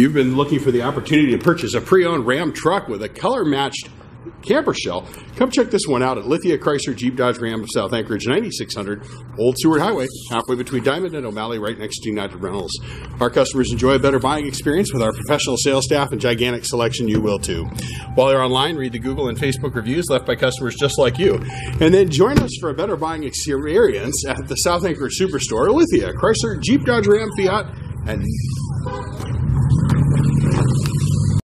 You've been looking for the opportunity to purchase a pre-owned Ram truck with a color-matched camper shell. Come check this one out at Lithia Chrysler Jeep Dodge Ram of South Anchorage, 9600 Old Seward Highway, halfway between Diamond and O'Malley, right next to United Rentals. Our customers enjoy a better buying experience with our professional sales staff and gigantic selection. You will too. While you're online, read the Google and Facebook reviews left by customers just like you, and then join us for a better buying experience at the South Anchorage Superstore, Lithia Chrysler Jeep Dodge Ram Fiat, and